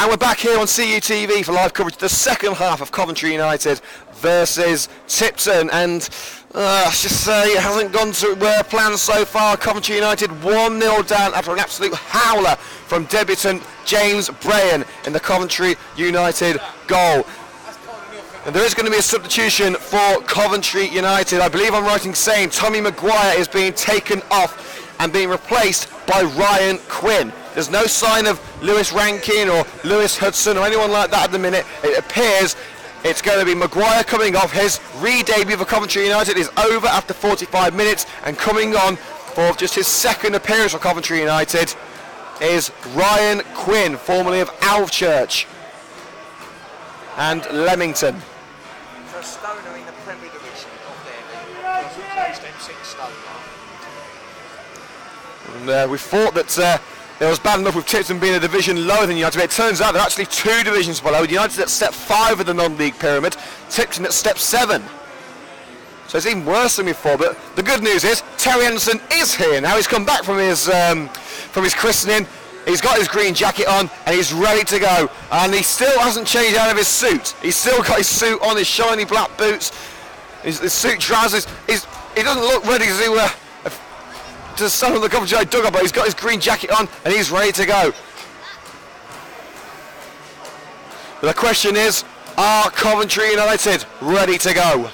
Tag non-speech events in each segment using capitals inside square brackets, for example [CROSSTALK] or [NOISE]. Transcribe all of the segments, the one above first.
And we're back here on CUTV for live coverage of the second half of Coventry United versus Tipton. And uh, let's just say it hasn't gone to uh, plan so far. Coventry United 1-0 down after an absolute howler from debutant James Brayan in the Coventry United goal. And there is going to be a substitution for Coventry United. I believe I'm right in saying Tommy Maguire is being taken off and being replaced by Ryan Quinn. There's no sign of Lewis Rankin or Lewis Hudson or anyone like that at the minute. It appears it's going to be Maguire coming off. His re-debut for Coventry United is over after 45 minutes and coming on for just his second appearance for Coventry United is Ryan Quinn, formerly of Alvechurch and Leamington. For a stoner in the Premier Division of there, step. And uh, we thought that uh, it was bad enough with Tipton being a division lower than United, but it turns out they're actually two divisions below. United at step five of the non-league pyramid, Tipton at step seven. So it's even worse than before. But the good news is Terry Anderson is here now. He's come back from his um, from his christening. He's got his green jacket on and he's ready to go. And he still hasn't changed out of his suit. He's still got his suit on, his shiny black boots, his, his suit trousers. He's, he doesn't look ready to uh, to stand on the Coventry duggout, but he's got his green jacket on and he's ready to go. The question is, are Coventry United ready to go?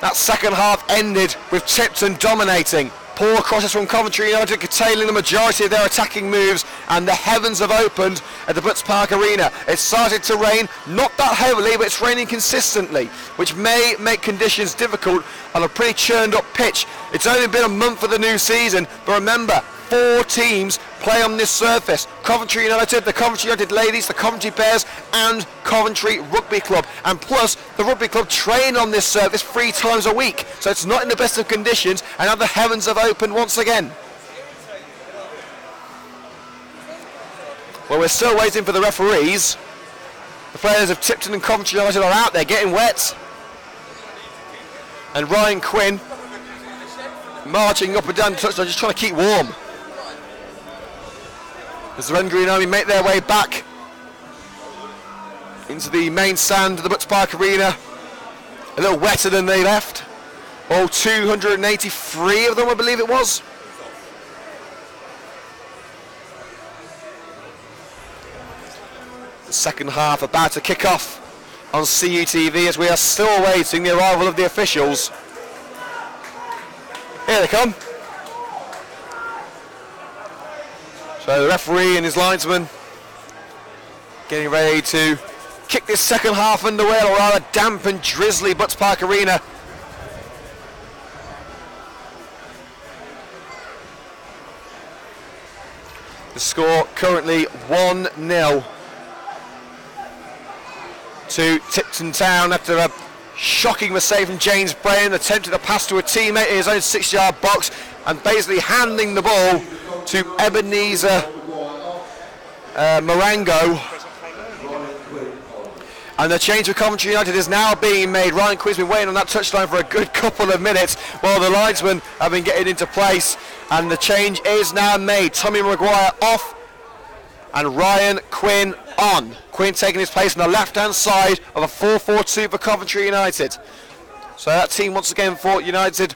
That second half ended with Tipton dominating. Poor crosses from Coventry United curtailing the majority of their attacking moves and the heavens have opened at the Butts Park Arena. It started to rain, not that heavily, but it's raining consistently, which may make conditions difficult on a pretty churned up pitch. It's only been a month of the new season, but remember, four teams play on this surface. Coventry United, the Coventry United Ladies, the Coventry Bears and Coventry Rugby Club. And plus, the Rugby Club train on this surface three times a week. So it's not in the best of conditions and now the heavens have opened once again. Well, we're still waiting for the referees. The players of Tipton and Coventry United are out there getting wet. And Ryan Quinn marching up and down the touchline, just trying to keep warm. As the Green Army make their way back into the main stand of the Butts Park Arena, a little wetter than they left. All 283 of them, I believe it was. The second half about to kick off on CUTV as we are still awaiting the arrival of the officials. Here they come. So the referee and his linesman getting ready to kick this second half underway a rather damp and drizzly Butts Park Arena. The score currently 1-0 to Tipton Town after a shocking mistake from James Brayan, attempted a pass to a teammate in his own six-yard box and basically handing the ball to Ebenezer uh, Marango. And the change for Coventry United is now being made. Ryan Quinn's been waiting on that touchline for a good couple of minutes while the linesmen have been getting into place. And the change is now made. Tommy Maguire off and Ryan Quinn on. Quinn taking his place on the left-hand side of a 4-4-2 for Coventry United. So that team once again for United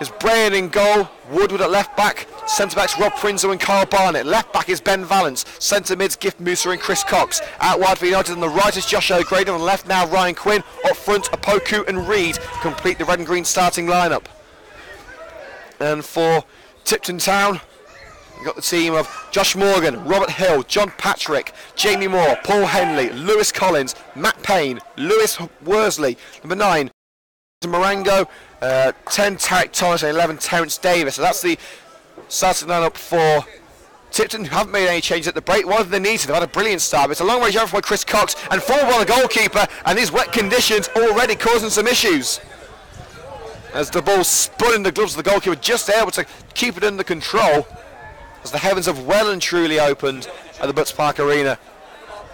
is Brayan in goal, Woodward at left back, centre backs Rob Prinzo and Carl Barnett, left back is Ben Valence, centre mids Gift Musa and Chris Cox, out wide for United on the right is Josh O'Grady, on the left now Ryan Quinn, up front Apoku and Reed complete the red and green starting lineup. And for Tipton Town, We've got the team of Josh Morgan, Robert Hill, John Patrick, Jamie Moore, Paul Henley, Lewis Collins, Matt Payne, Lewis Worsley, number nine, Marango, uh, 10 Tarek Thomas, and 11 Terence Davis. So that's the starting lineup for Tipton, haven't made any changes at the break. One of them needs. They've had a brilliant start. It's a long way over from Chris Cox and forward by the goalkeeper, and these wet conditions already causing some issues. As the ball spun in the gloves of the goalkeeper, just able to keep it under control as the heavens have well and truly opened at the Butts Park Arena.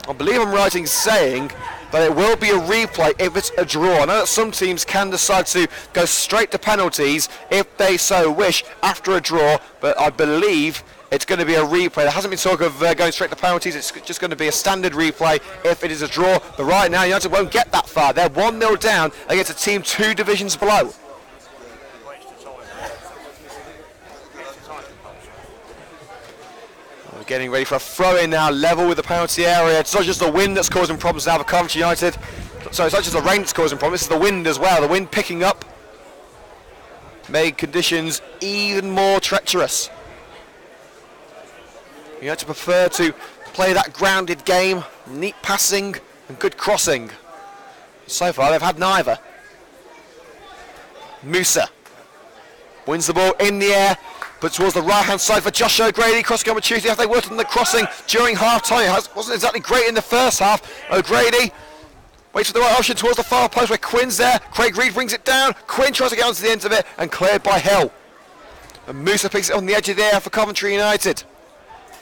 I believe I'm right in saying that it will be a replay if it's a draw. I know that some teams can decide to go straight to penalties if they so wish after a draw, but I believe it's going to be a replay. There hasn't been talk of uh, going straight to penalties. It's just going to be a standard replay if it is a draw. But right now, United won't get that far. They're 1 0 down against a team two divisions below. Getting ready for a throw in now, level with the penalty area. It's not just the wind that's causing problems now for Coventry United. So it's not just the rain that's causing problems, it's the wind as well. The wind picking up made conditions even more treacherous. You had to prefer to play that grounded game, neat passing and good crossing. So far they've had neither. Musa wins the ball in the air, but towards the right hand side for Josh O'Grady. Crossing opportunity after they worked on the crossing during half time. It wasn't exactly great in the first half. O'Grady Waits for the right option towards the far post where Quinn's there. Craig Reed brings it down. Quinn tries to get onto the end of it and cleared by Hill. And Musa picks it on the edge of the air for Coventry United.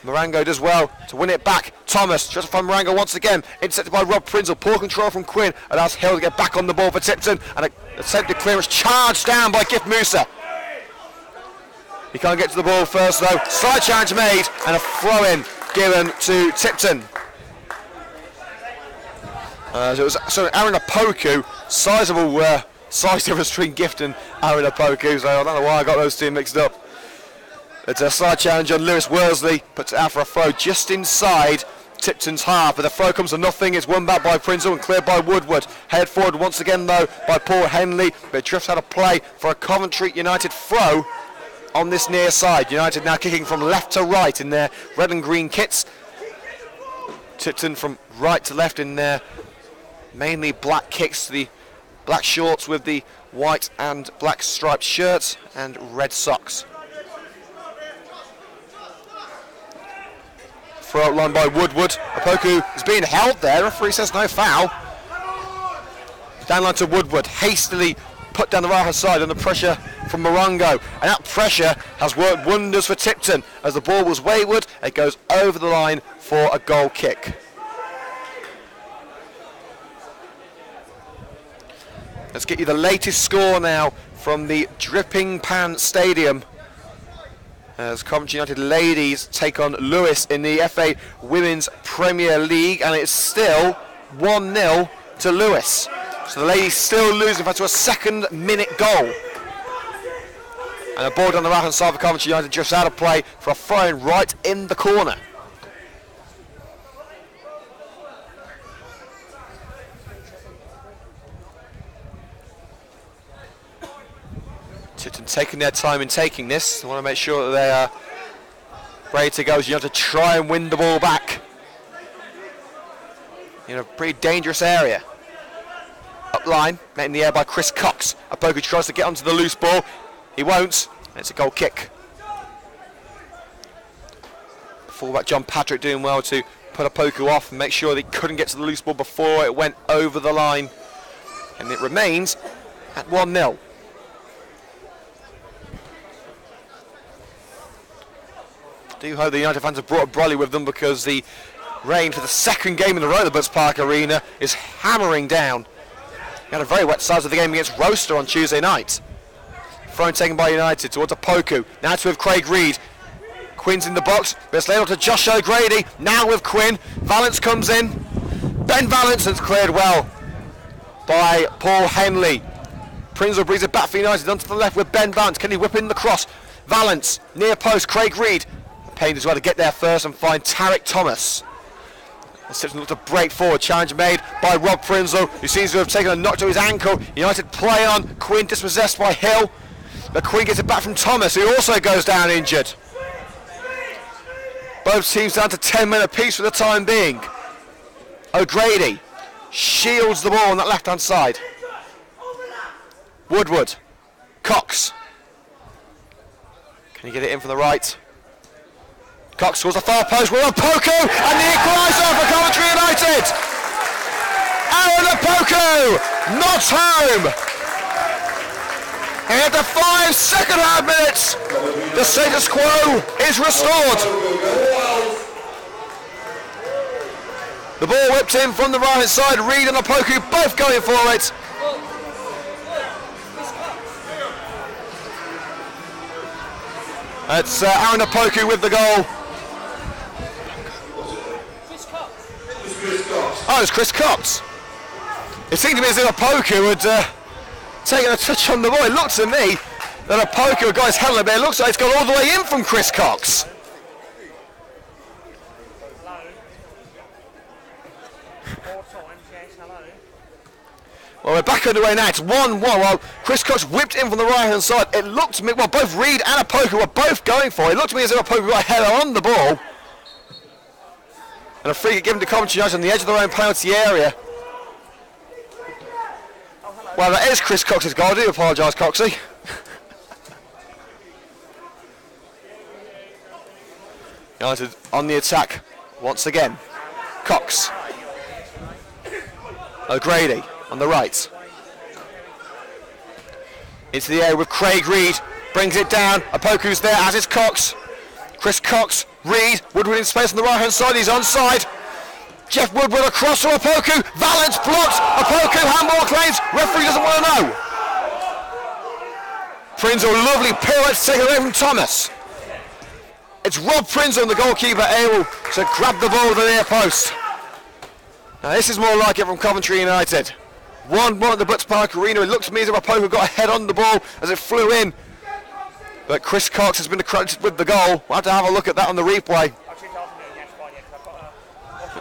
Marango does well to win it back. Thomas tries to find Marango once again. Intercepted by Rob Prinzel. Poor control from Quinn. Allows Hill to get back on the ball for Tipton. And a attempted clearance charged down by Gift Musa. He can't get to the ball first though. Side challenge made and a throw in given to Tipton. Uh, so it was so Aaron Apoku, sizable uh, size difference between Gift and Aaron Opoku. So I don't know why I got those two mixed up. It's a side challenge on Lewis Worsley, puts it out for a throw just inside Tipton's half, but the throw comes to nothing. It's won back by Prinzel and cleared by Woodward. Head forward once again though by Paul Henley, but drifts out of play for a Coventry United throw on this near side. United now kicking from left to right in their red and green kits. Tipton from right to left in their mainly black kicks, the black shorts with the white and black striped shirts and red socks. Throw out line by Woodward. Apoku is being held there. Referee says no foul. Down line to Woodward. Hastily put down the hand side under pressure from Marango. And that pressure has worked wonders for Tipton. As the ball was wayward, it goes over the line for a goal kick. Let's get you the latest score now from the Dripping Pan Stadium. As Coventry United ladies take on Lewes in the FA Women's Premier League, and it's still 1 0 to Lewes. So the ladies still losing to a second minute goal. And a ball down the right hand side for Coventry United just out of play for a throw right in the corner. Taking their time in taking this. They want to make sure that they are ready to go. So you have to try and win the ball back. In a pretty dangerous area. Line, met in the air by Chris Cox. Opoku tries to get onto the loose ball. He won't. And it's a goal kick. Fullback John Patrick doing well to put Opoku off and make sure that he couldn't get to the loose ball before it went over the line. And it remains at 1 0. do hope the United fans have brought a brolly with them because the rain for the second game in the row at the Butts Park Arena is hammering down. We had a very wet start of the game against Rocester on Tuesday night. Thrown taken by United towards Opoku. Now to with Craig Reed. Quinn's in the box. It's laid to Josh O'Grady. Now with Quinn. Valence comes in. Ben Valence has cleared well by Paul Henley. Prinzel brings it back for United onto the left with Ben Valence. Can he whip in the cross? Valence near post. Craig Reed Payne as well to get there first and find Tarek Thomas. Simpson looked to break forward. Challenge made by Rob Prinzel, who seems to have taken a knock to his ankle. United play on. Quinn dispossessed by Hill. But Quinn gets it back from Thomas, who also goes down injured. Both teams down to 10 men apiece for the time being. O'Grady shields the ball on that left hand side. Woodward. Cox. Can he get it in from the right? Cox scores a far post with Opoku and the equaliser for Coventry United. Aaron Opoku not home. And at the five second half minutes, the status quo is restored. The ball whipped in from the right side. Reed and Opoku both going for it. It's uh, Aaron Opoku with the goal. Oh, it's Chris Cox. It seemed to me as if Opoku had uh, taken a touch on the ball. It looked to me that Opoku had got his hand a bit. It looks like it's gone all the way in from Chris Cox. Well, we're back underway now. It's 1-1 while Chris Cox whipped in from the right-hand side. It looked to me, well, both Reed and Opoku were both going for it. It looked to me as if Opoku got a header on the ball. And a free kick given to Coventry United on the edge of their own penalty area. Well, that is Chris Cox's goal. I do apologise, Coxie. [LAUGHS] United on the attack once again. Cox. O'Grady on the right. Into the air with Craig Reed. Brings it down. Apoku's there as is Cox. Chris Cox. Reed. Woodward in space on the right hand side. He's onside. Jeff Woodward across to Apoku. Valence blocks, Apoku handball claims. Referee doesn't want to know. Prinzel lovely pirouette to take it away from Thomas. It's Rob Prinzel, the goalkeeper, able to grab the ball with the near post. Now this is more like it from Coventry United. 1-1 at the Butts Park Arena. It looks to me as if Apoku got a head on the ball as it flew in. But Chris Cox has been credited with the goal. We'll have to have a look at that on the replay.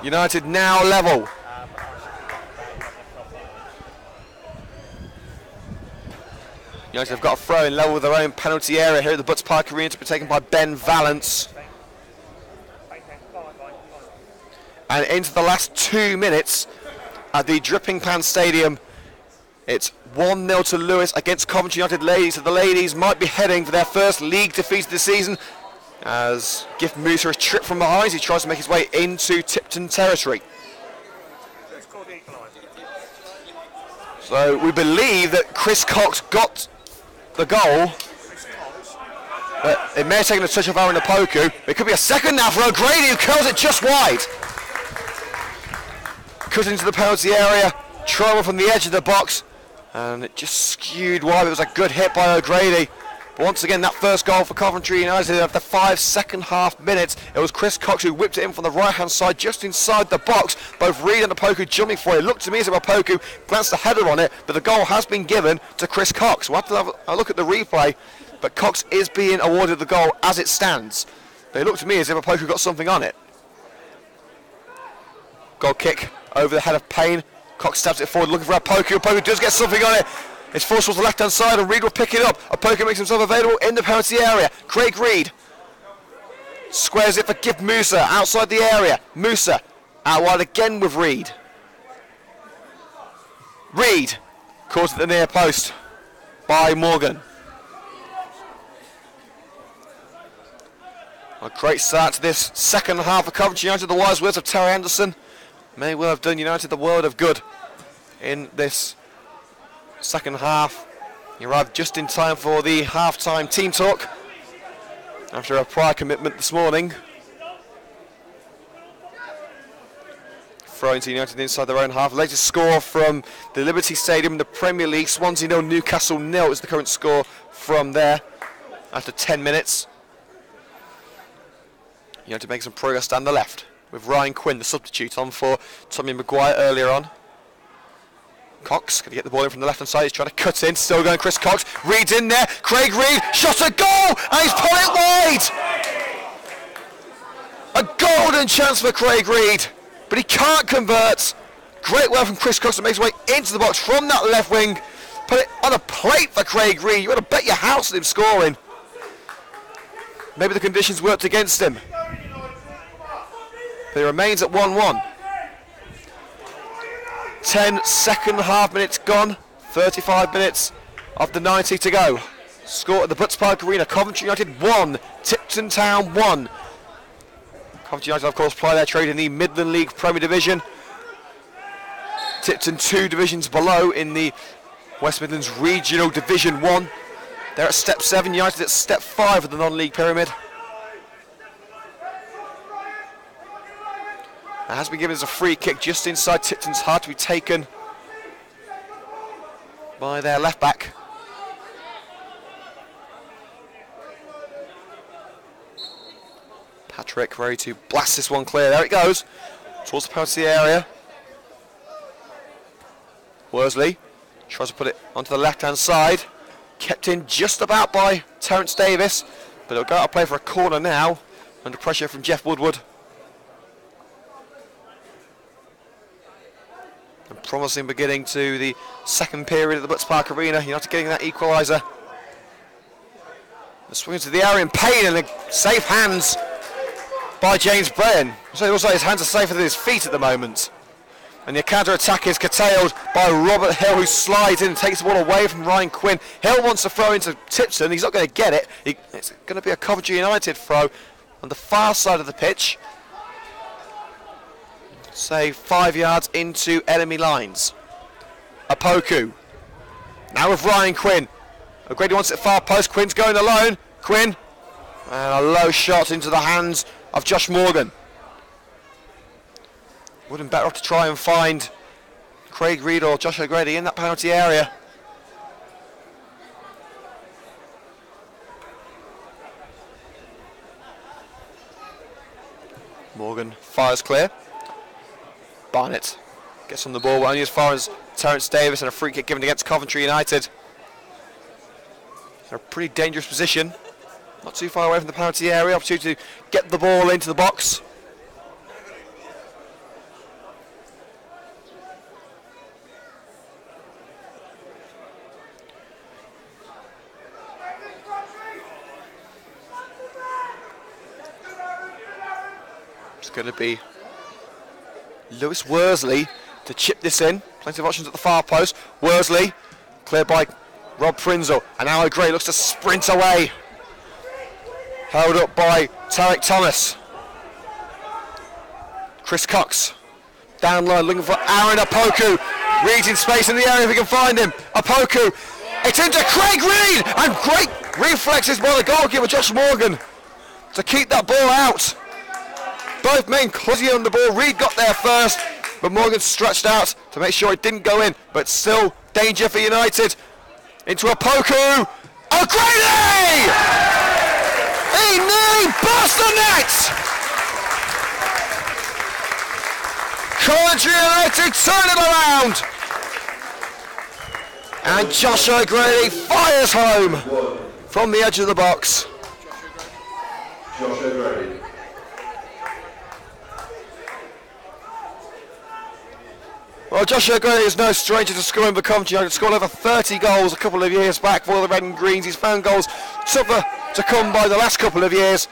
United now level. United have got a throw in level with their own penalty area here at the Butts Park Arena to be taken by Ben fine. And into the last two minutes at the Dripping Pan Stadium, it's 1-0 to Lewes against Coventry United ladies. So the ladies might be heading for their first league defeat of the season as Gift Musa is tripped from behind. as He tries to make his way into Tipton territory. So we believe that Chris Cox got the goal. But it may have taken a touch of Aaron Apoku. It could be a second now for O'Grady who curls it just wide. Cut into the penalty area. Trouble from the edge of the box. And it just skewed wide. It was a good hit by O'Grady. But once again, that first goal for Coventry United after five second half minutes, it was Chris Cox who whipped it in from the right hand side just inside the box. Both Reed and Apoku jumping for it. It looked to me as if Apoku glanced a header on it, but the goal has been given to Chris Cox. We'll have to have a look at the replay, but Cox is being awarded the goal as it stands. But it looked to me as if Apoku got something on it. Goal kick over the head of Payne. Cox stabs it forward looking for a Apoku. Apoku does get something on it. It's forced towards the left hand side and Reed will pick it up. A Apoku makes himself available in the penalty area. Craig Reed squares it for Gift Musa outside the area. Musa out wide again with Reed. Reed caught at the near post by Morgan. A great start to this second half of Coventry United. The wise words of Terry Anderson may well have done United the world of good in this second half. He arrived just in time for the half-time team talk after a prior commitment this morning. Throwing to United inside their own half. Latest score from the Liberty Stadium the Premier League. Swansea 0, Newcastle 0 is the current score from there after 10 minutes. United make some progress down the left with Ryan Quinn, the substitute, on for Tommy Maguire earlier on. Cox going to get the ball in from the left hand side. He's trying to cut in. Still going Chris Cox. Reed's in there. Craig Reed shot a goal and he's put it wide. A golden chance for Craig Reed, but he can't convert. Great work from Chris Cox to makes his way into the box from that left wing. Put it on a plate for Craig Reed. You want to bet your house on him scoring. Maybe the conditions worked against him. But he remains at 1-1. 10 second half minutes gone. 35 minutes of the 90 to go. Score at the Butts Park Arena. Coventry United 1, Tipton Town 1. Coventry United, of course, ply their trade in the Midland League Premier Division. Tipton two divisions below in the West Midlands Regional Division 1. They're at step 7, United at step 5 of the non-league pyramid. Has been given as a free kick just inside Tipton's heart to be taken by their left back. Patrick ready to blast this one clear. There it goes. Towards the penalty area. Worsley tries to put it onto the left hand side. Kept in just about by Terence Davis. But it'll go out of play for a corner now. Under pressure from Jeff Woodward. Promising beginning to the second period at the Butts Park Arena. United getting that equaliser. The swing into the area in pain and the safe hands by James Brennan. So like his hands are safer than his feet at the moment. And the counter attack is curtailed by Robert Hill, who slides in and takes the ball away from Ryan Quinn. Hill wants to throw into Tipton. He's not going to get it. He, it's going to be a Coventry United throw on the far side of the pitch. Say five yards into enemy lines. Apoku. Now with Ryan Quinn. O'Grady wants it far post. Quinn's going alone. Quinn. And a low shot into the hands of Josh Morgan. Would have better off to try and find Craig Reed or Josh O'Grady in that penalty area. Morgan fires clear. Barnett gets on the ball only as far as Terence Davis and a free kick given against Coventry United. A pretty dangerous position. Not too far away from the penalty area. Opportunity to get the ball into the box. It's going to be Lewis Worsley to chip this in. Plenty of options at the far post. Worsley cleared by Rob Prinzel. And now Gray looks to sprint away. Held up by Tarek Thomas. Chris Cox. Down low looking for Aaron Apoku. Reed's in space in the area if he can find him. Apoku. It's into Craig Reed. And great reflexes by the goalkeeper Josh Morgan to keep that ball out. Both men clutching on the ball. Reed got there first, but Morgan stretched out to make sure it didn't go in. But still danger for United. Into Apoku. O'Grady! He nearly burst the net! Coventry United turn it around! And Josh O'Grady fires home from the edge of the box. Josh O'Grady. Well, Josh O'Grady is no stranger to scoring for Coventry United. Scored over 30 goals a couple of years back for the Red and Greens. He's found goals tougher to come by the last couple of years.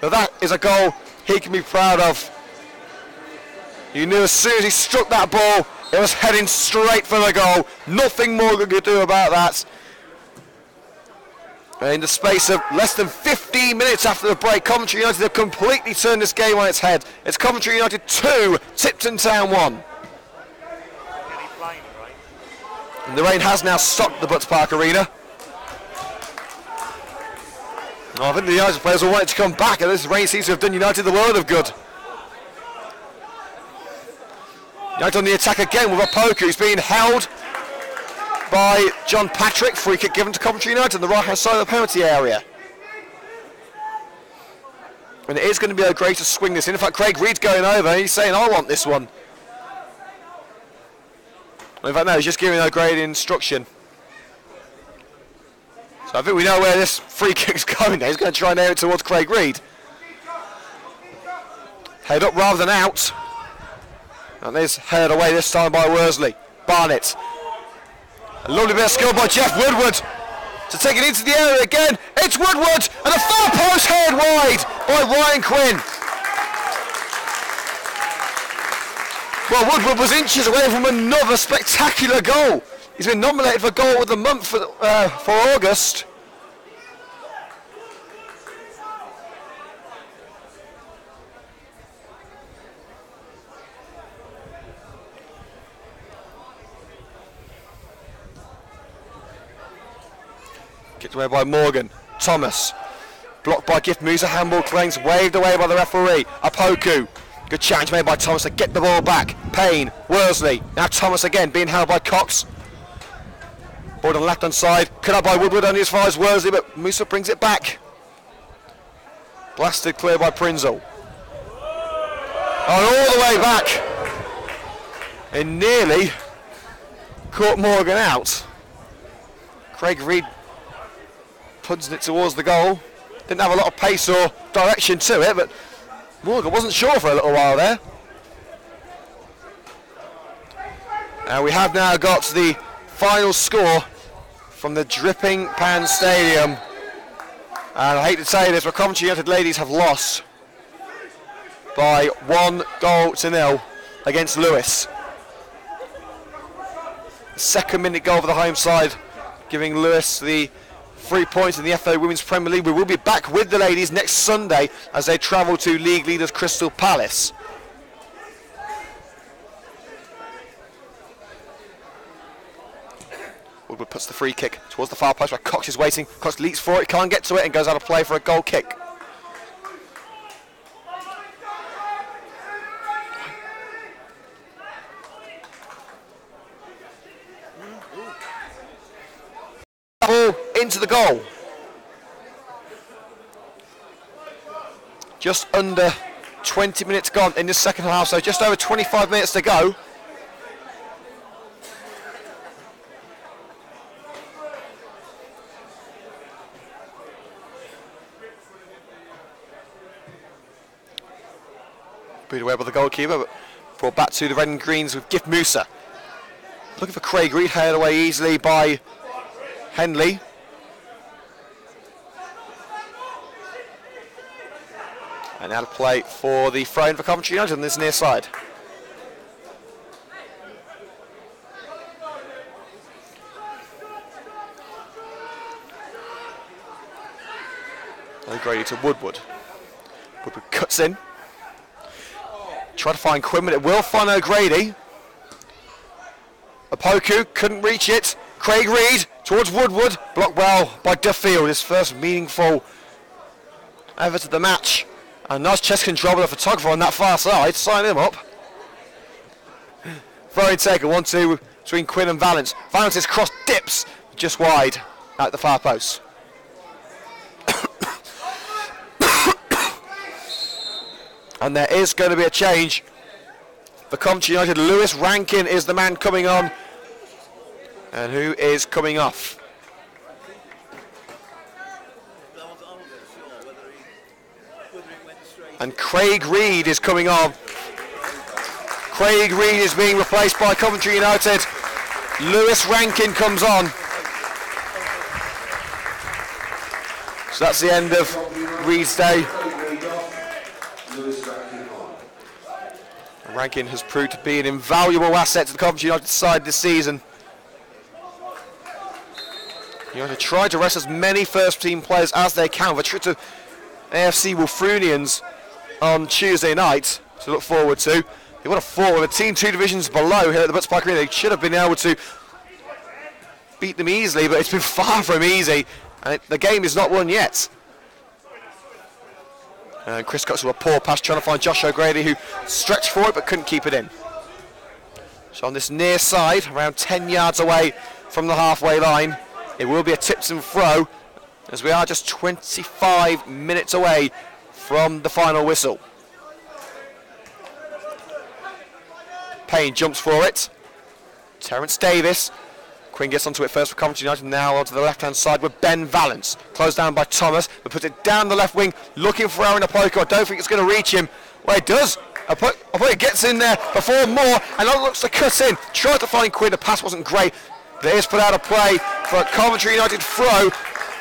But that is a goal he can be proud of. You knew as soon as he struck that ball, it was heading straight for the goal. Nothing Morgan could do about that. In the space of less than 15 minutes after the break, Coventry United have completely turned this game on its head. It's Coventry United 2, Tipton Town 1. Any playing rain? And the rain has now stopped the Butts Park Arena. Oh, I think the United players will want it to come back, and this rain seems to have done United the world of good. United on the attack again with a poker who's being held by John Patrick. Free kick given to Coventry United on the right hand side of the penalty area. And it is going to be a greater swing this in. In fact, Craig Reed's going over he's saying, I want this one. In fact, no, he's just giving O'Grady instruction. So I think we know where this free kick's [LAUGHS] going now. He's going to try and aim it towards Craig Reed. Head up rather than out. And this headed away this time by Worsley. Barnett. A lovely bit of skill by Jeff Woodward to take it into the area again. It's Woodward and a far post head wide by Ryan Quinn. Well, Woodward was inches away from another spectacular goal. He's been nominated for goal of the month for, uh, for August. Kicked away by Morgan. Thomas. Blocked by Gift Musa. Handball claims waved away by the referee. Apoku. Good challenge made by Thomas to get the ball back. Payne. Worsley. Now Thomas again being held by Cox. Ball on the left hand side. Cut out by Woodward only as far as Worsley, but Musa brings it back. Blasted clear by Prinzel. And all the way back. And nearly caught Morgan out. Craig Reed punching it towards the goal. Didn't have a lot of pace or direction to it, but Morgan wasn't sure for a little while there. And we have now got the final score from the Dripping Pan Stadium. And I hate to say this, but Coventry United ladies have lost by one goal to nil against Lewes. Second minute goal for the home side, giving Lewes the three points in the FA Women's Premier League. We will be back with the ladies next Sunday as they travel to league leaders Crystal Palace. Woodward puts the free kick towards the far post where Cox is waiting. Cox leaps for it, can't get to it and goes out of play for a goal kick. Ball into the goal. Just under 20 minutes gone in the second half, so just over 25 minutes to go. Booted away by the goalkeeper, but brought back to the red and greens with Gift Musa. Looking for Craig Reed, headed away easily by Henley. And now to play for the in for Coventry United on this near side. O'Grady to Woodward. Woodward cuts in. Try to find Quinn, but it will find O'Grady. Apoku couldn't reach it. Craig Reed towards Woodward. Blocked well by Duffield. His first meaningful effort of the match. A nice chest control with the photographer on that far side. Sign him up. Very taken. One two between Quinn and Valence. Valence's cross dips just wide at the far post. [COUGHS] and there is going to be a change for Coventry United. Lewis Rankin is the man coming on. And who is coming off? And Craig Reed is coming on. Craig Reed is being replaced by Coventry United. Lewis Rankin comes on. So that's the end of Reed's day. Rankin has proved to be an invaluable asset to the Coventry United side this season. United try to rest as many first team players as they can. The trip to AFC Wulfrunians on Tuesday night to look forward to. They would have fought with a team two divisions below here at the Butts Park Arena. They should have been able to beat them easily, but it's been [LAUGHS] far from easy. And it, the game is not won yet. And Chris Cox with a poor pass trying to find Josh O'Grady who stretched for it but couldn't keep it in. So on this near side, around 10 yards away from the halfway line, it will be a Tipton throw as we are just 25 minutes away from the final whistle. Payne jumps for it. Terence Davis. Quinn gets onto it first for Coventry United, now onto the left-hand side with Ben Valence. Closed down by Thomas, but puts it down the left wing, looking for Aaron Apoko. I don't think it's going to reach him. Well, it does. Apoko gets in there before more, and looks to cut in. Tried to find Quinn, the pass wasn't great. But it is put out of play for Coventry United throw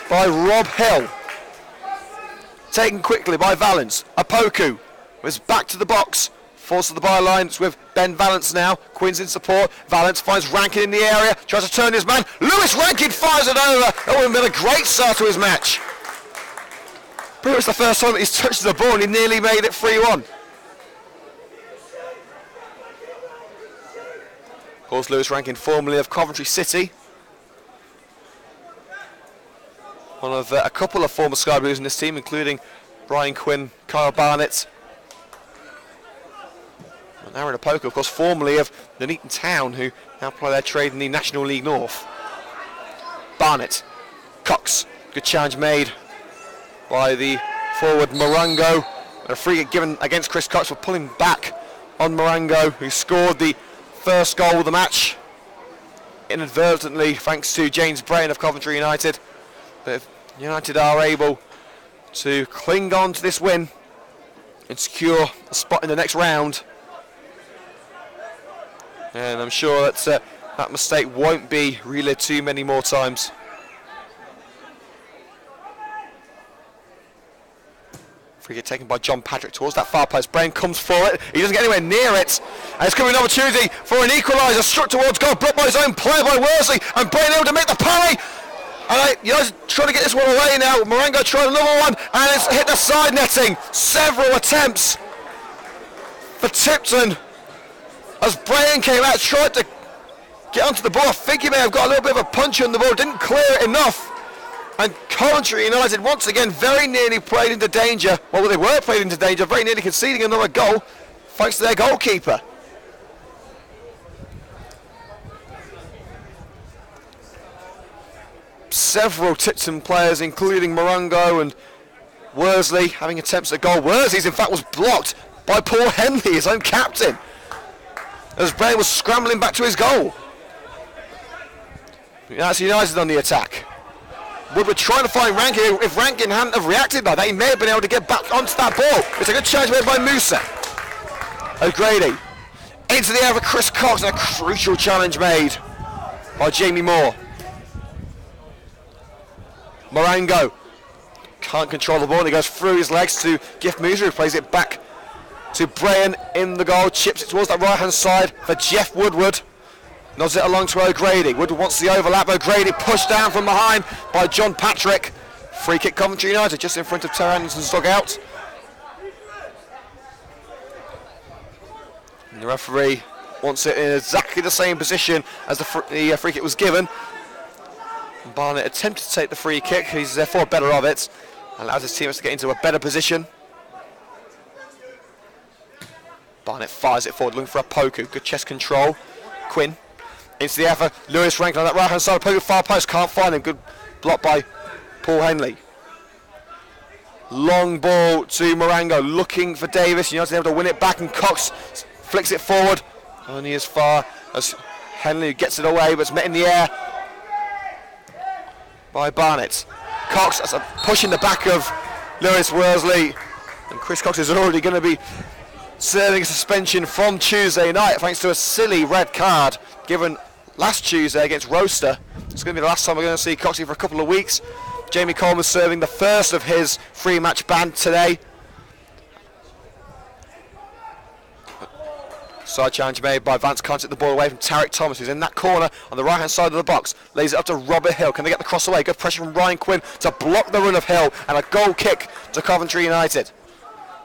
by Rob Hill. Taken quickly by Valence. Apoku was back to the box. Force of the byline. It's with Ben Valence now. Quinn's in support. Valence finds Rankin in the area. Tries to turn his man. Lewis Rankin fires it over. That would have been a great start to his match. It was the first time he's touched the ball and he nearly made it 3-1. Of course, Lewis Rankin, formerly of Coventry City. One of uh, a couple of former Sky Blues in this team, including Ryan Quinn, Kyle Barnett, and Aaron Apoko, of course, formerly of Nuneaton Town, who now play their trade in the National League North. Barnett, Cox, good challenge made by the forward Morango. and A free kick given against Chris Cox for pulling back on Morango, who scored the first goal of the match inadvertently, thanks to James Brain of Coventry United. But if United are able to cling on to this win and secure a spot in the next round, and I'm sure that uh, that mistake won't be relived too many more times. Free kick taken by John Patrick towards that far post. Brain comes for it. He doesn't get anywhere near it. And it's coming an opportunity for an equaliser. Struck towards goal. Blocked by his own player by Worsley. And Brain able to make the parry. I, you know, trying to get this one away now. Morango tried another one. And it's hit the side netting. Several attempts for Tipton. As Brain came out, tried to get onto the ball. I think he may have got a little bit of a punch on the ball. Didn't clear it enough. And Coventry United once again very nearly played into danger. Well, they were played into danger, very nearly conceding another goal thanks to their goalkeeper. Several Tipton players, including Morango and Worsley, having attempts at goal. Worsley's, in fact, was blocked by Paul Henley, his own captain, as Bray was scrambling back to his goal. That's United on the attack. Woodward trying to find Rankin. If Rankin hadn't have reacted like that, he may have been able to get back onto that ball. It's a good challenge made by Musa. O'Grady into the air Chris Cox. And a crucial challenge made by Jamie Moore. Morango can't control the ball. He goes through his legs to Gift Musa, who plays it back to Brayan in the goal. Chips it towards that right hand side for Jeff Woodward. Nods it along to O'Grady. Woodward wants the overlap. O'Grady pushed down from behind by John Patrick. Free kick Coventry United just in front of Terry Anderson's dugout. And the referee wants it in exactly the same position as the, fr the uh, free kick was given. Barnett attempted to take the free kick. He's therefore better of it. Allows his teammates to get into a better position. Barnett fires it forward, looking for a Poku. Good chest control. Quinn into the effort. Lewis Rankin on that right hand side. Poku far post. Can't find him. Good block by Paul Henley. Long ball to Morango. Looking for Davis. United able to win it back. And Cox flicks it forward. Only as far as Henley gets it away. But it's met in the air by Barnett. Cox, that's a push in the back of Lewis Worsley. And Chris Cox is already going to be serving a suspension from Tuesday night thanks to a silly red card given last Tuesday against Rocester. It's going to be the last time we're going to see Coxey for a couple of weeks. Jamie Coleman serving the first of his free match ban today. Side challenge made by Vance Can't the ball away from Tarek Thomas, who's in that corner on the right hand side of the box. Lays it up to Robert Hill. Can they get the cross away? Good pressure from Ryan Quinn to block the run of Hill and a goal kick to Coventry United.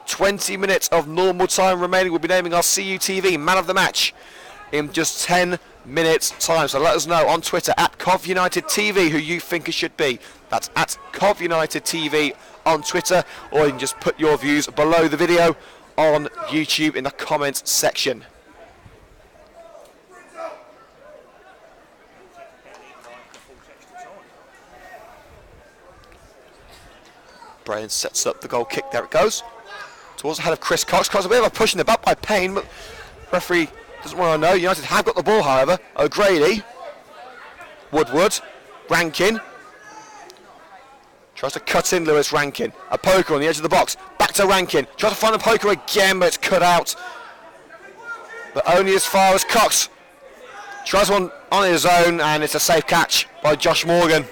20 minutes of normal time remaining. We'll be naming our CUTV man of the match in just 10 minutes time. So let us know on Twitter at Cov United TV who you think it should be. That's at Cov United TV on Twitter, or you can just put your views below the video on YouTube in the comments section. Brian sets up the goal kick. There it goes. Towards the head of Chris Cox. Cox a bit of a push in the back by Payne, but referee doesn't want to know. United have got the ball, however. O'Grady. Woodward. Rankin. Tries to cut in Lewis Rankin. A poker on the edge of the box. Back to Rankin. Tries to find the poker again, but it's cut out. But only as far as Cox. Tries one on his own, and it's a safe catch by Josh Morgan.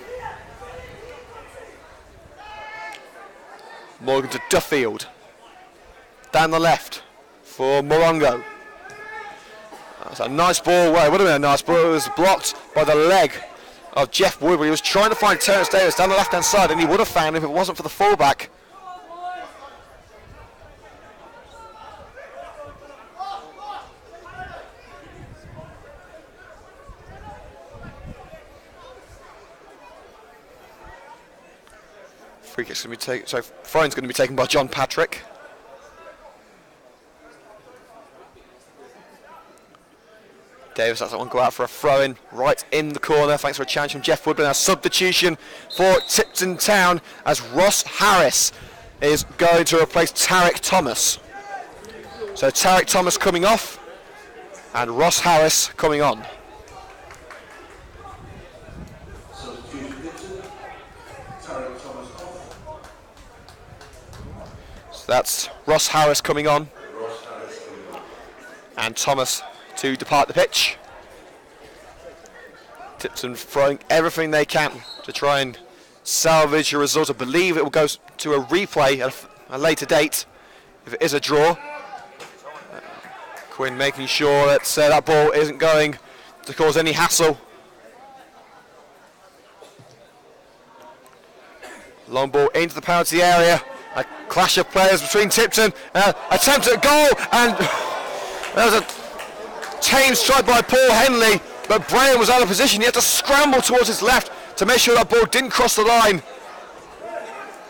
Morgan to Duffield. Down the left for Morongo. That's a nice ball away. Been a nice ball. It was blocked by the leg of Jeff Woodward. He was trying to find Terence Davis down the left hand side, and he would have found him if it wasn't for the fullback. Kick's going to be taken. So throw-in's going to be taken by John Patrick. Davis lets that one go out for a throw-in right in the corner. Thanks for a challenge from Jeff Woodburn. A substitution for Tipton Town as Ross Harris is going to replace Tarek Thomas. So Tarek Thomas coming off and Ross Harris coming on. Substitution Dixon. Tarek Thomas off. That's Ross Harris coming on and Thomas to depart the pitch. Tipton throwing everything they can to try and salvage a result. I believe it will go to a replay at a later date if it is a draw. Quinn making sure that uh, that ball isn't going to cause any hassle. Long ball into the penalty area. Clash of players between Tipton. Uh, attempt at goal and [SIGHS] there was a tame strike by Paul Henley, but Brian was out of position. He had to scramble towards his left to make sure that ball didn't cross the line.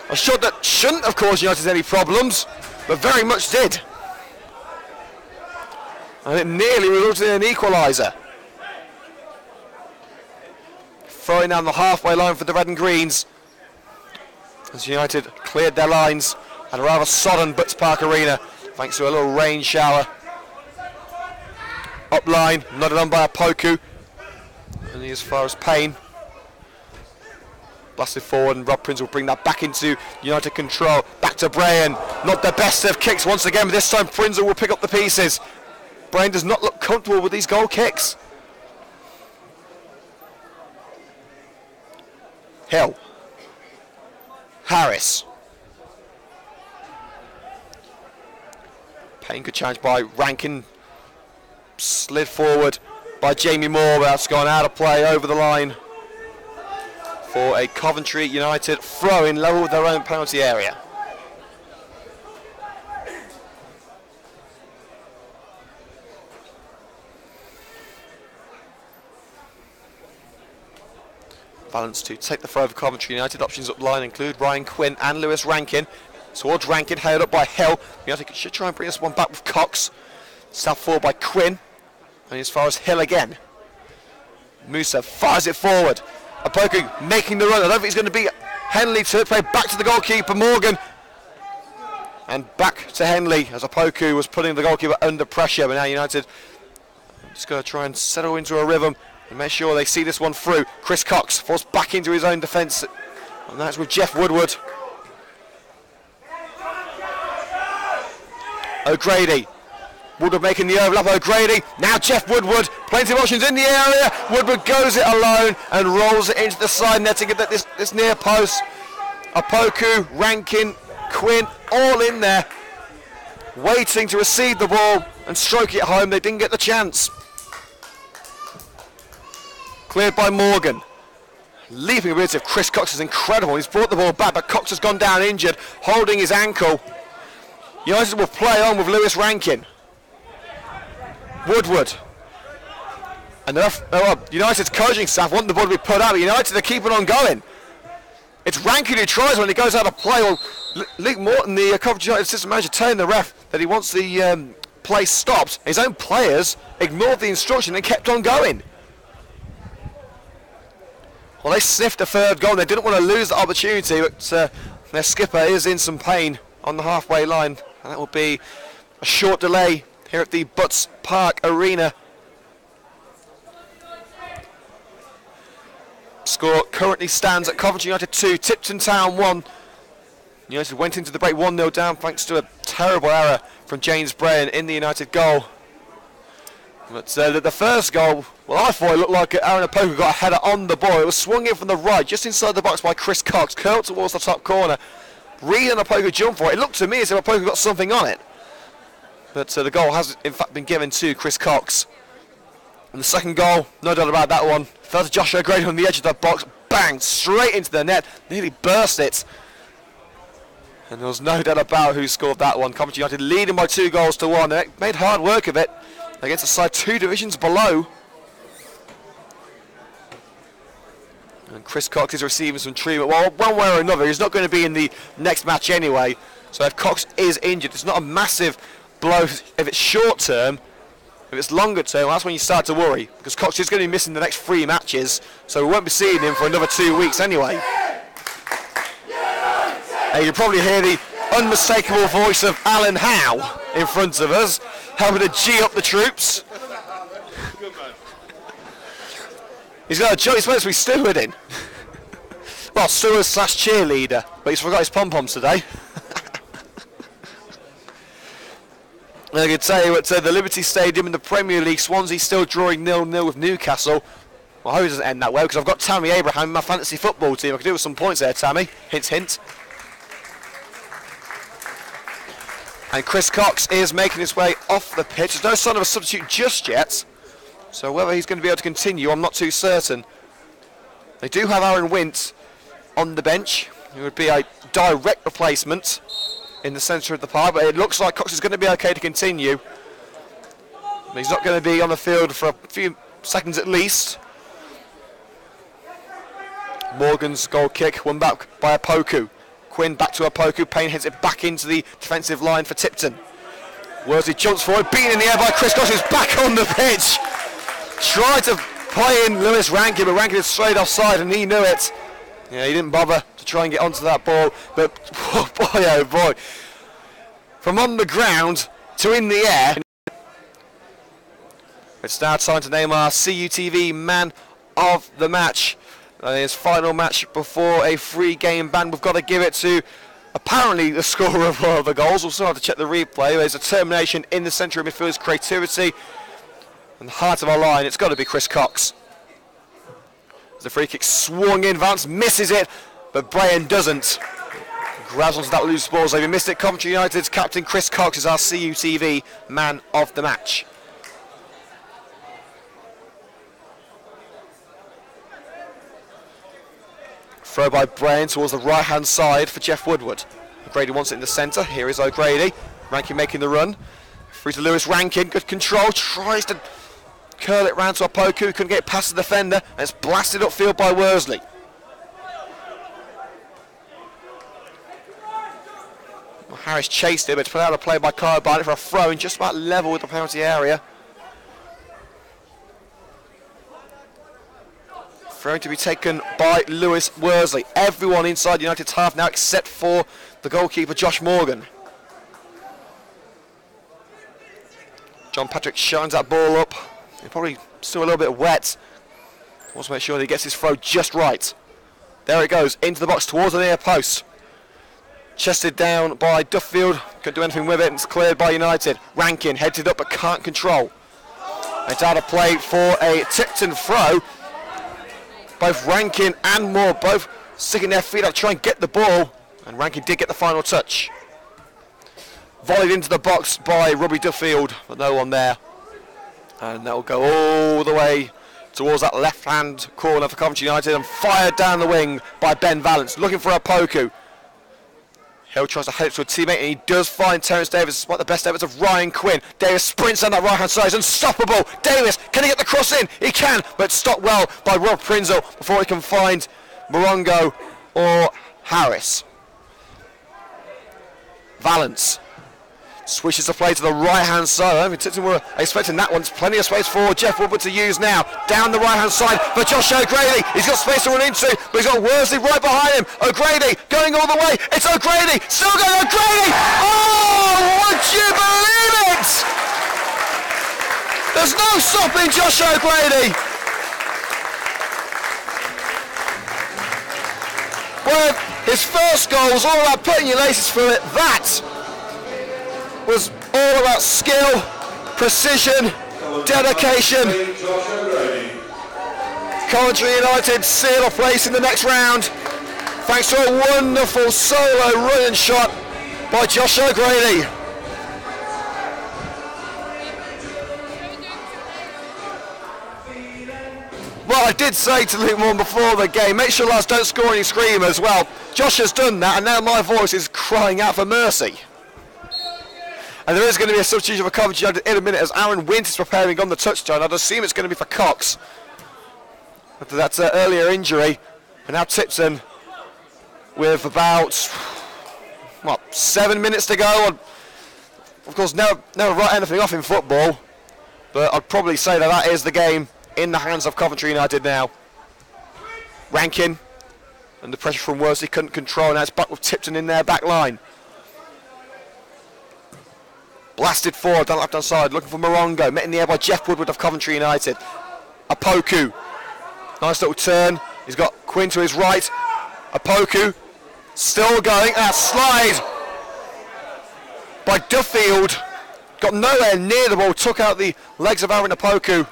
A shot that shouldn't have caused United any problems, but very much did. And it nearly resulted in an equaliser. Throwing down the halfway line for the red and greens. As United cleared their lines at a rather sodden Butts Park Arena, thanks to a little rain shower. Up line, nodded on by Apoku. Only as far as Payne. Blasted forward and Rob Prinzel will bring that back into United control. Back to Brian. Not the best of kicks once again, but this time Prinzel will pick up the pieces. Brian does not look comfortable with these goal kicks. Hill. Harris. Payne good challenge by Rankin. Slid forward by Jamie Moore, that's gone out of play over the line for a Coventry United throw in level with their own penalty area. Valence to take the throw over Coventry United. Options up line include Ryan Quinn and Lewis Rankin. Towards Rankin, held up by Hill. United should try and bring this one back with Cox. South forward by Quinn. And as far as Hill again. Musa fires it forward. Apoku making the run. I don't think he's going to be Henley to play back to the goalkeeper Morgan. And back to Henley as Apoku was putting the goalkeeper under pressure. But now United just going to try and settle into a rhythm make sure they see this one through. Chris Cox forced back into his own defence. And that's with Jeff Woodward. O'Grady. Woodward making the overlap. O'Grady. Now Jeff Woodward. Plenty of options in the area. Woodward goes it alone and rolls it into the side netting at this, this near post. Apoku, Rankin, Quinn, all in there. Waiting to receive the ball and stroke it home. They didn't get the chance. Cleared by Morgan. Leaping ability of Chris Cox is incredible. He's brought the ball back, but Cox has gone down injured, holding his ankle. United will play on with Lewis Rankin. Woodward. And ref, oh, United's coaching staff want the ball to be put out, but United are keeping on going. It's Rankin who tries when he goes out of play. Well, Luke Morton, the uh, Coventry United assistant manager, telling the ref that he wants the um, play stopped. His own players ignored the instruction and kept on going. Well, they sniffed a third goal. They didn't want to lose the opportunity, but uh, their skipper is in some pain on the halfway line. And that will be a short delay here at the Butts Park Arena. Score currently stands at Coventry United 2, Tipton Town 1. United went into the break 1-0 down thanks to a terrible error from James Brayan in the United goal. But uh, the, first goal, well, I thought it looked like Aaron Apoku got a header on the ball. It was swung in from the right, just inside the box by Chris Cox, curled towards the top corner. Reed and Apoku jumped for it. It looked to me as if Apoku got something on it. But uh, the goal has, in fact, been given to Chris Cox. And the second goal, no doubt about that one, fell to Joshua Grady on the edge of the box, bang, straight into the net, nearly burst it. And there was no doubt about who scored that one. Coventry United leading by two goals to one. They made hard work of it against a side two divisions below. And Chris Cox is receiving some treatment. Well, one way or another, he's not going to be in the next match anyway. So if Cox is injured, it's not a massive blow if it's short term. If it's longer term, that's when you start to worry. Because Cox is going to be missing the next three matches. So we won't be seeing him for another two weeks anyway. And you can probably hear the unmistakable voice of Alan Howe in front of us, helping to G up the troops. He's got a joke, he's supposed to be steward in. well, steward slash cheerleader, but he's forgot his pom-poms today. I can tell you at uh, the Liberty Stadium in the Premier League, Swansea still drawing nil-nil with Newcastle. Well, I hope it doesn't end that way because I've got Tammy Abraham in my fantasy football team. I can do with some points there, Tammy. Hint, hint. And Chris Cox is making his way off the pitch. There's no sign of a substitute just yet. So whether he's going to be able to continue, I'm not too certain. They do have Aaron Wint on the bench. It would be a direct replacement in the centre of the park, but it looks like Cox is going to be okay to continue. He's not going to be on the field for a few seconds at least. Morgan's goal kick, won back by Apoku. Quinn back to Apoku, Payne hits it back into the defensive line for Tipton. Worsley jumps forward, beaten in the air by Chris Cox, who's back on the pitch. Tried to play in Lewis Rankin, but Rankin is straight offside and he knew it. Yeah, he didn't bother to try and get onto that ball, but [LAUGHS] oh boy, oh boy. From on the ground to in the air. It's now time to name our CUTV man of the match. Uh, his final match before a free game ban. We've got to give it to apparently the scorer of of the goals. We'll still have to check the replay. There's a termination in the centre of midfield's creativity. And the heart of our line, it's got to be Chris Cox. The free kick swung in, Vance misses it, but Brian doesn't. Grabs onto that loose ball, so we missed it. Coventry United's captain Chris Cox is our CUTV man of the match. Throw by Brian towards the right hand side for Jeff Woodward. O'Grady wants it in the centre. Here is O'Grady. Rankin making the run. Through to Lewis Rankin. Good control. Tries to curl it round to Apoku. Couldn't get past the defender. And it's blasted upfield by Worsley. Well, Harris chased it, but it's put out a play by Kyle Barnett for a throw in just about level with the penalty area. Throw to be taken by Lewis Worsley. Everyone inside United's half now except for the goalkeeper Josh Morgan. John Patrick shines that ball up. He's probably still a little bit wet. Wants to make sure that he gets his throw just right. There it goes, into the box towards the near post. Chested down by Duffield. Couldn't do anything with it. It's cleared by United. Rankin headed up but can't control. It's out of play for a Tipton throw. Both Rankin and Moore both sticking their feet up trying to get the ball. And Rankin did get the final touch. Volleyed into the box by Robbie Duffield, but no one there. And that will go all the way towards that left-hand corner for Coventry United and fired down the wing by Ben Valence, looking for Apoku. Hill tries to head it to a teammate and he does find Terence Davis despite the best efforts of Ryan Quinn. Davis sprints down that right hand side, he's unstoppable. Davis, can he get the cross in? He can, but stopped well by Rob Prinzel before he can find Morongo or Harris. Valence Swishes the play to the right hand side. I think Tipton were expecting that one. There's plenty of space for Jeff Woodward to use now. Down the right hand side for Josh O'Grady. He's got space to run into, but he's got Worsley right behind him. O'Grady going all the way. It's O'Grady. Still going O'Grady. Oh, would you believe it? There's no stopping Josh O'Grady. Well, his first goal was all about putting your laces through it. That was all about skill, precision, dedication. Coventry United seal a place in the next round thanks to a wonderful solo run and shot by Josh O'Grady. Well, I did say to Luke Moore before the game, make sure lads don't score any screamers. Well, Josh has done that, and now my voice is crying out for mercy. And there is going to be a substitution for Coventry in a minute as Aaron Wint is preparing on the touchdown. I'd assume it's going to be for Cox. After that uh, earlier injury. And now Tipton with about, what, seven minutes to go. Of course, never, never write anything off in football. But I'd probably say that that is the game in the hands of Coventry United now. Rankin and the pressure from Worsley couldn't control. Now it's back with Tipton in their back line. Blasted forward down the left-hand side, looking for Morongo. Met in the air by Jeff Woodward of Coventry United. Apoku. Nice little turn. He's got Quinn to his right. Apoku. Still going. A slide by Duffield. Got nowhere near the ball. Took out the legs of Aaron Apoku.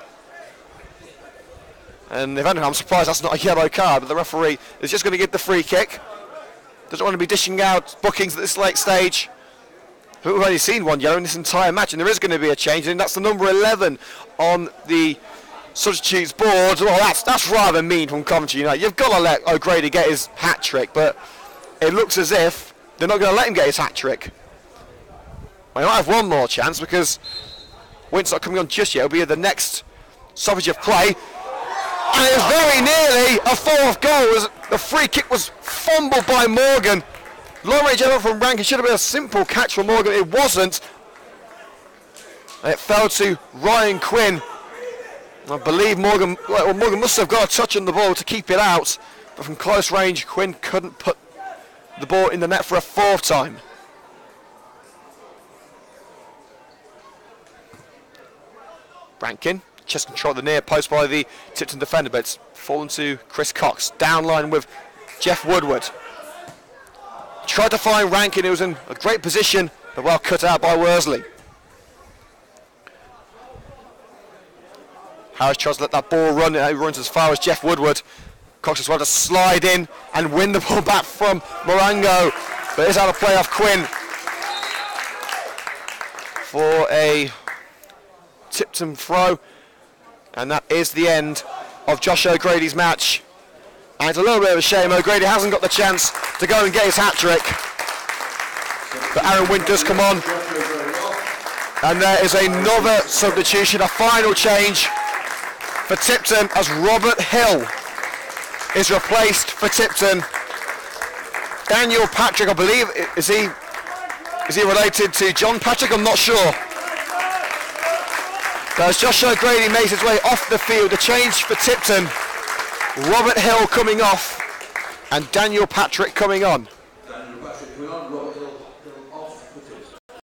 And if anything, I'm surprised that's not a yellow card, but the referee is just going to give the free kick. Doesn't want to be dishing out bookings at this late stage. We've only seen one yellow in this entire match, and there is going to be a change, and that's the number 11 on the substitutes board. Well, that's that's rather mean from Coventry United. You've got to let O'Grady get his hat trick, but it looks as if they're not going to let him get his hat trick. Well, he might have one more chance because Wint's not coming on just yet. It'll be the next stoppage of play. And it was very nearly a fourth goal. Was, the free kick was fumbled by Morgan. Long range effort from Rankin should have been a simple catch for Morgan. It wasn't. It fell to Ryan Quinn. I believe Morgan, well, Morgan must have got a touch on the ball to keep it out. But from close range, Quinn couldn't put the ball in the net for a fourth time. Rankin, chest control at the near post by the Tipton defender, but it's fallen to Chris Cox. Down line with Jeff Woodward. Tried to find Rankin, who was in a great position, but well cut out by Worsley. Harris tries to let that ball run, it runs as far as Jeff Woodward. Cox as well to slide in and win the ball [LAUGHS] back from Morango, but is out of play off Quinn for a Tipton throw, and that is the end of Josh O'Grady's match. And it's a little bit of a shame O'Grady hasn't got the chance to go and get his hat trick. But Aaron Wint does come on. And there is another substitution, a final change for Tipton as Robert Hill is replaced for Tipton. Daniel Patrick, I believe, is he is he related to John Patrick? I'm not sure. But As Joshua O'Grady makes his way off the field, a change for Tipton. Robert Hill coming off and Daniel Patrick coming on.